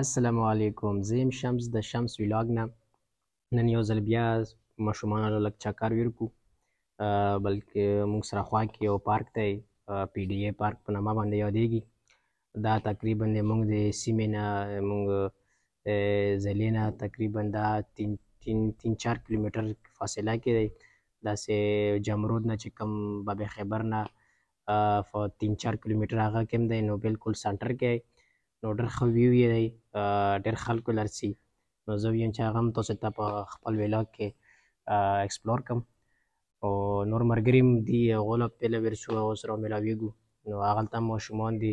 السلام علیکم زه یم شمس د شمس ویلاګ نه نن یو ځل بیا ماشومانو له لږ چکر ویرکو بلکې موږ سره خوا کې یو پارک دی پی ډي ای پارک په نامه باندې یادېږي دا تقریبا د موږ د سیمې نه موږ ضلعې نه تقریبا دا تین تین تین چار کیلومتر فاصله کې دی داسې جمرود نه چې کوم باب خیبر نه په تین چار کیلومتر هغه کې هم دی نو بالکل سنټر کې نو ډېر ښه ویو یې دی ډېر خلکو لرسي نو زه ویم چې هغه هم تاسو ته په خپل ویلاګ کې ایکسپلور کوم او نور ملګري هم دي هغو له پله ورسو هغو سره ملاویږو نو هغلته ماشومان دي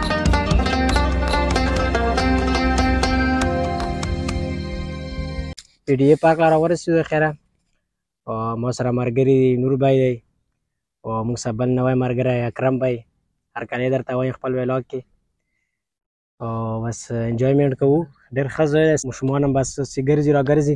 پی ډی پاک را ورسېدو خیره او ما سره مرګري نور بای دی او موږ سره بل نوی مرګری اکرم بای هر کله درته وایي خپل ویلاګ کې او بس انجوایمنټ کوو ډېر ښه ځای دی ماشومان هم بس چې ګرځي را ګرځي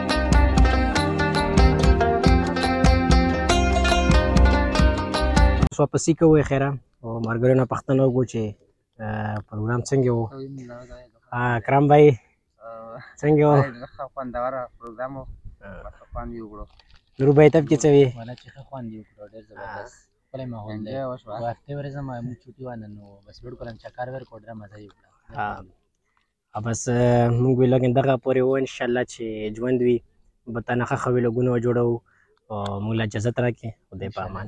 سو پسې کوي خیره او مرګره نه پښتنه وګو چې پروګرام څنګه وو کرام بھائی څنګه وو خوندور پروګرام وو خوان یو غړو نور به تب کې څه وی ولا چې خوان یو غړو ډېر زبردست خپل ماحول دی وخت ورځم مو چټي وانه نو بس ډېر کولم چکر ور کوډره مزه یو او بس موږ ویلګ دغه پورې و ان شاء الله چې ژوند وي به تا نه ښه ښه ویلګونه جوړو او موږ له اجازه راکې خدای په امان